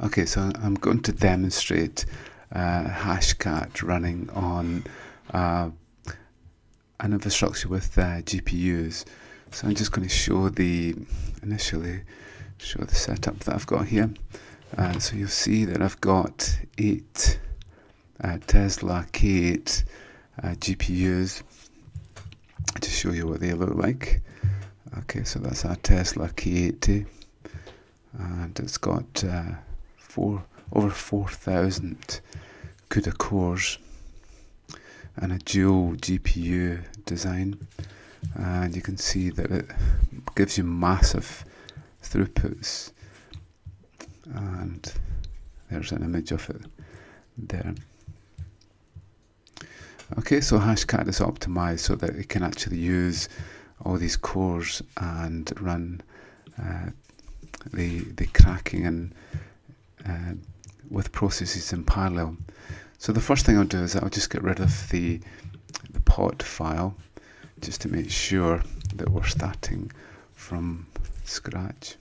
Okay, so I'm going to demonstrate uh, Hashcat running on uh, an infrastructure with uh, GPUs. So I'm just going to show the, initially, show the setup that I've got here. Uh, so you'll see that I've got eight uh, Tesla K8 uh, GPUs to show you what they look like. Okay, so that's our Tesla K80 and it's got uh, four over 4,000 CUDA cores and a dual GPU design and you can see that it gives you massive throughputs and there's an image of it there. Okay, so Hashcat is optimized so that it can actually use all these cores and run uh, the the cracking and uh, with processes in parallel. So the first thing I'll do is I'll just get rid of the, the pot file just to make sure that we're starting from scratch.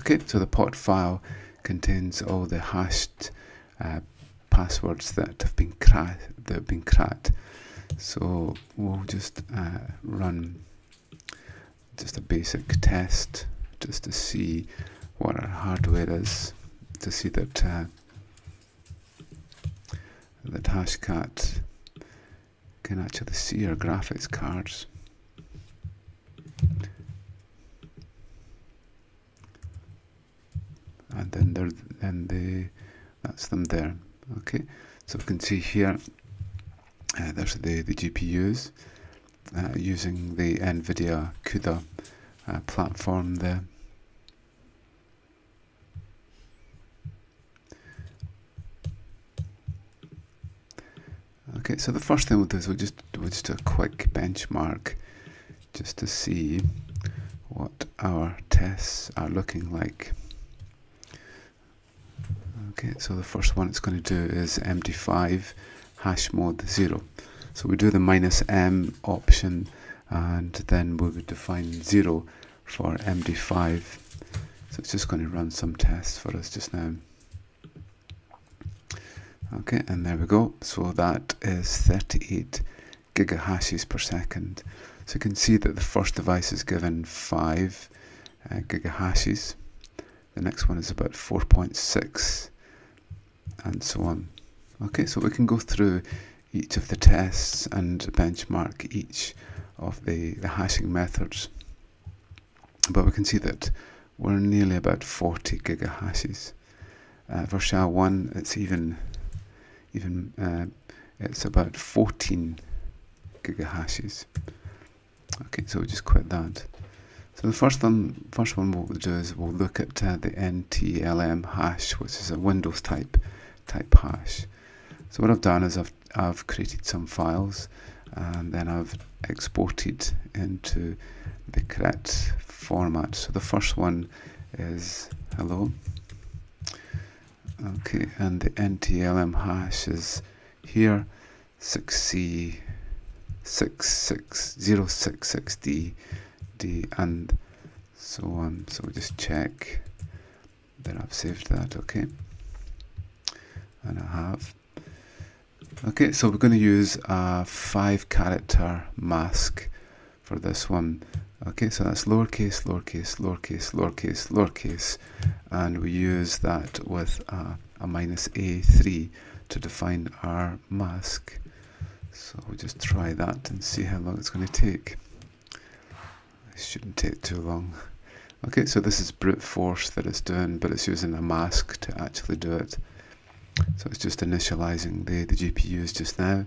Okay, so the pot file contains all the hashed uh, passwords that have been cracked. That have been cracked. So we'll just uh, run just a basic test just to see what our hardware is, to see that uh, that Hashcat can actually see our graphics cards. And and the that's them there. Okay so we can see here uh, there's the, the GPUs uh, using the NVIDIA CUDA uh, platform there. Okay so the first thing we'll do is we'll just we'll just do a quick benchmark just to see what our tests are looking like Okay, so the first one it's going to do is MD5 hash mode 0. So we do the minus M option and then we would define 0 for MD5. So it's just going to run some tests for us just now. Okay, and there we go. So that is 38 gigahashes per second. So you can see that the first device is given 5 uh, gigahashes. The next one is about 4.6 and so on. Okay, so we can go through each of the tests and benchmark each of the, the hashing methods. But we can see that we're nearly about 40 gigahashes. Uh, for SHA-1, it's even, even uh, it's about 14 gigahashes. Okay, so we just quit that. So the first one, first one we'll do is we'll look at uh, the NTLM hash, which is a Windows type type hash. So what I've done is I've, I've created some files and then I've exported into the correct format. So the first one is hello. Okay, and the NTLM hash is here 6C 66066D D and so on. So we just check that I've saved that, okay and I have. Okay, so we're going to use a five character mask for this one. Okay, so that's lowercase, lowercase, lowercase, lowercase, lowercase, and we use that with a, a minus A3 to define our mask. So we'll just try that and see how long it's going to take. It shouldn't take too long. Okay, so this is brute force that it's doing, but it's using a mask to actually do it. So it's just initializing the, the GPUs just now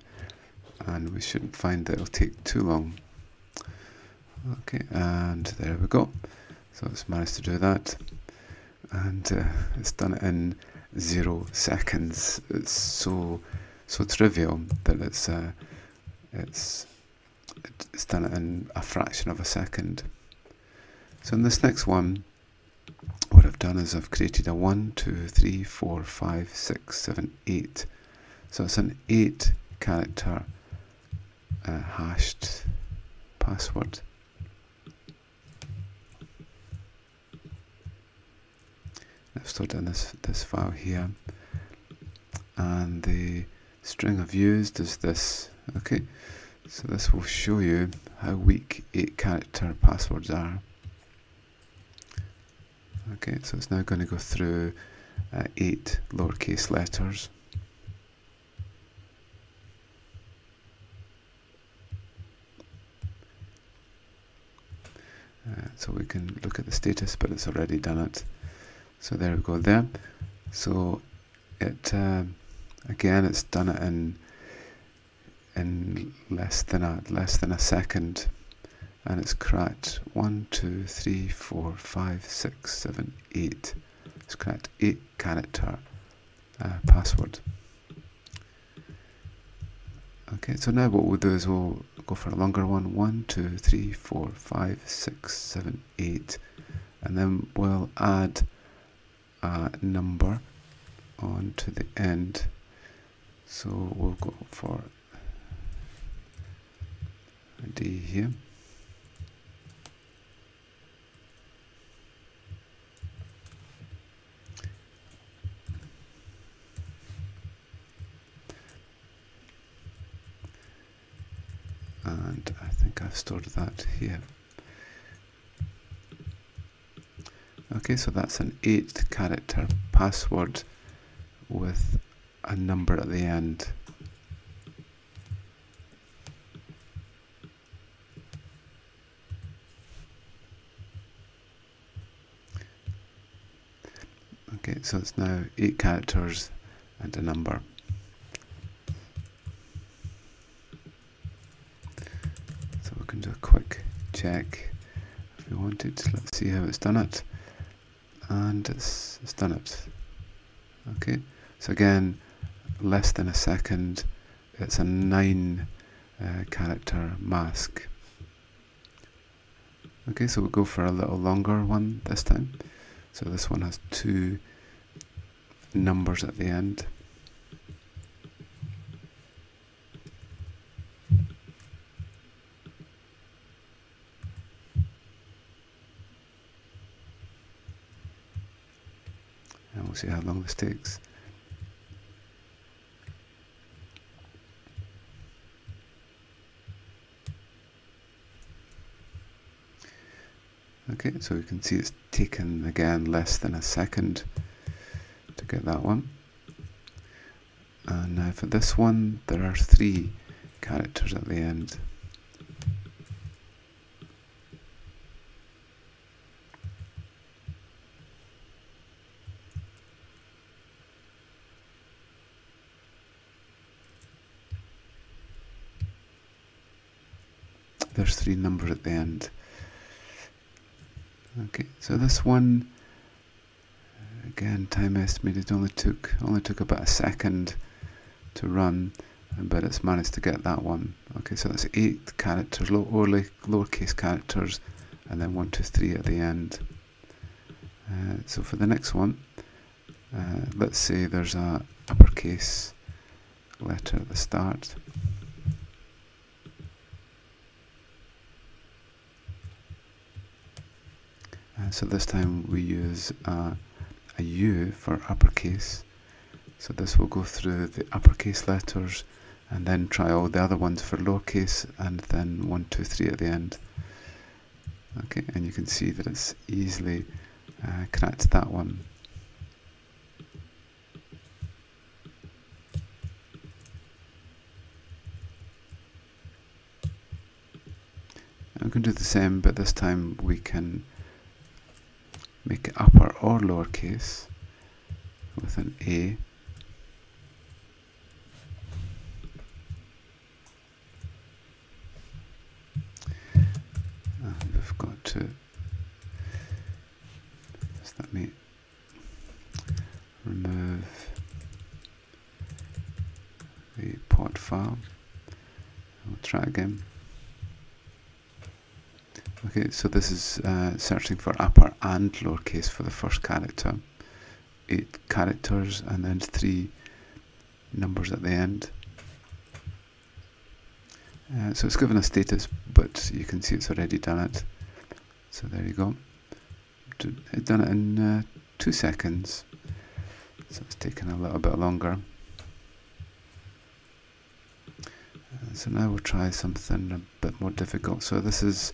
and we shouldn't find that it'll take too long. Okay, and there we go. So it's managed to do that and uh, it's done it in zero seconds. It's so so trivial that it's uh, it's it's done it in a fraction of a second. So in this next one, what I've done is I've created a 1, 2, 3, 4, 5, 6, 7, 8. So it's an 8 character uh, hashed password. I've stored in this, this file here and the string I've used is this okay so this will show you how weak 8 character passwords are okay so it's now going to go through uh, 8 lowercase letters. Uh, so we can look at the status but it's already done it. So there we go there. So it uh, again it's done it in in less than a less than a second and it's cracked one two three four five six seven eight. It's cracked eight character uh, password. Okay so now what we'll do is we'll go for a longer one. One two three four five six seven eight. And then we'll add a number on to the end. So we'll go for D here and I think I've stored that here okay so that's an 8 character password with a number at the end. Okay, so it's now eight characters and a number. So we can do a quick check if we wanted. Let's see how it's done it. And it's, it's done it. Okay, so again, less than a second. It's a nine uh, character mask. Okay, so we'll go for a little longer one this time. So this one has two numbers at the end. And we'll see how long this takes. Okay, so you can see it's taken again less than a second to get that one. And now for this one, there are three characters at the end. There's at the end. Okay, so this one, again, time estimated only took only took about a second to run, but it's managed to get that one. Okay, so that's eight characters, low, lowercase characters, and then one, two, three at the end. Uh, so for the next one, uh, let's say there's a uppercase letter at the start. So this time we use uh, a U for uppercase. So this will go through the uppercase letters and then try all the other ones for lowercase and then 1, 2, 3 at the end. Okay, and you can see that it's easily uh, cracked that one. Going to do the same, but this time we can make it upper or lowercase with an A. And we've got to, just let me remove the pot file. We'll try again. Okay, so this is uh, searching for upper and lowercase for the first character. Eight characters and then three numbers at the end. Uh, so it's given a status, but you can see it's already done it. So there you go. It's done it in uh, two seconds. So it's taken a little bit longer. Uh, so now we'll try something a bit more difficult. So this is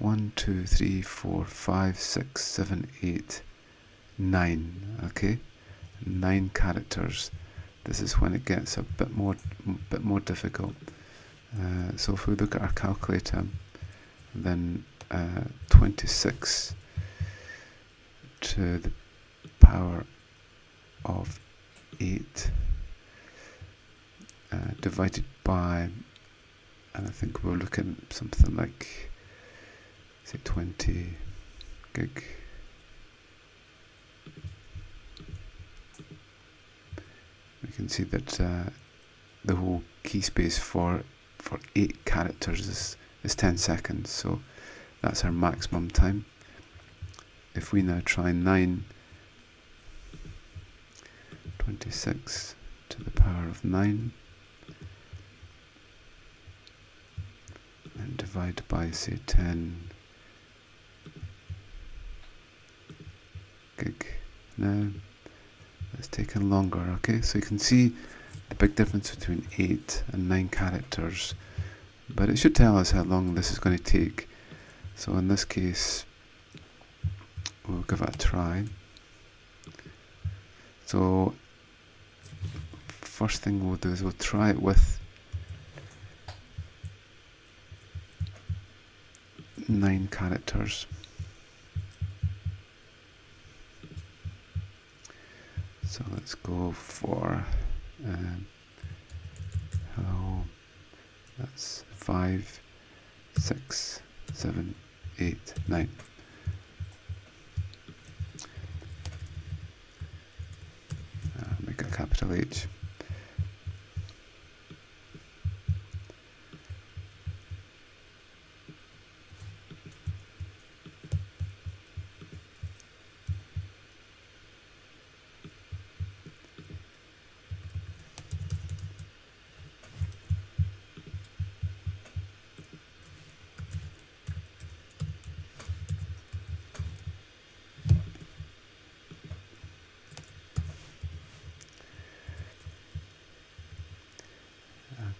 one, two, three, four, five, six, seven, eight, nine. Okay, nine characters. This is when it gets a bit more, bit more difficult. Uh, so if we look at our calculator, then uh, 26 to the power of 8 uh, divided by, and I think we're looking at something like, say, 20 gig. We can see that uh, the whole key space for for 8 characters is, is 10 seconds, so that's our maximum time. If we now try 9, 26 to the power of 9, and divide by say 10 gig now it's taken longer okay? So you can see the big difference between 8 and 9 characters but it should tell us how long this is going to take. So in this case we'll give it a try. So first thing we'll do is we'll try it with 9 characters so let's go for um, hello that's five six seven eight nine. Uh, make a capital H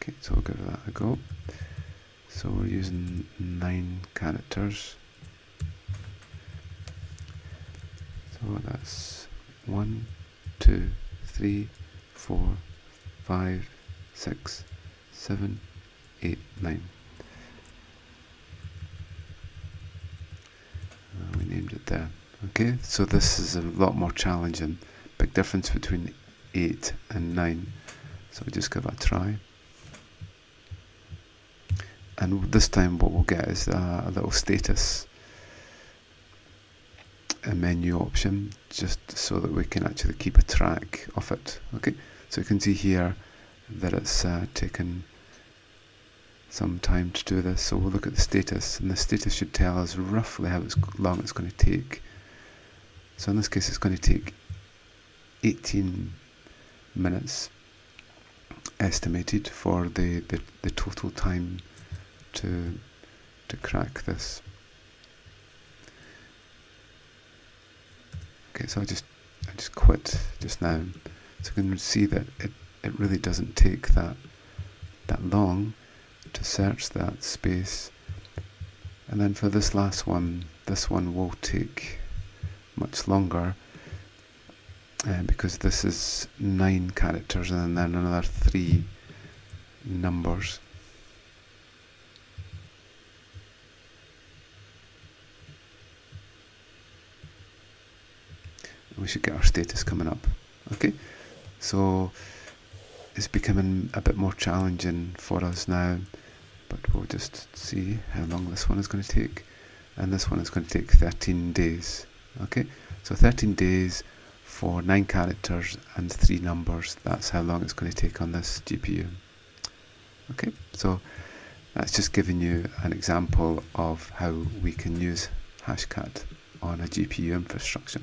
Okay, so we'll give that a go. So we're using nine characters. So that's one, two, three, four, five, six, seven, eight, nine. Uh, we named it there. Okay, so this is a lot more challenging. Big difference between 8 and 9. So we just give it a try and this time what we'll get is a, little status a menu option just so that we can actually keep a track of it. Okay? So you can see here that it's uh, taken some time to do this. So we'll look at the status and the status should tell us roughly how long it's going to take. So in this case it's going to take 18 minutes estimated for the, the, the total time to to crack this. Okay, so I just I just quit just now. So you can see that it, it really doesn't take that that long to search that space. And then for this last one, this one will take much longer uh, because this is nine characters and then another three numbers. We should get our status coming up. Okay, so it's becoming a bit more challenging for us now, but we'll just see how long this one is going to take. And this one is going to take 13 days. Okay, so 13 days for 9 characters and 3 numbers. That's how long it's going to take on this GPU. Okay, so that's just giving you an example of how we can use Hashcat on a GPU infrastructure.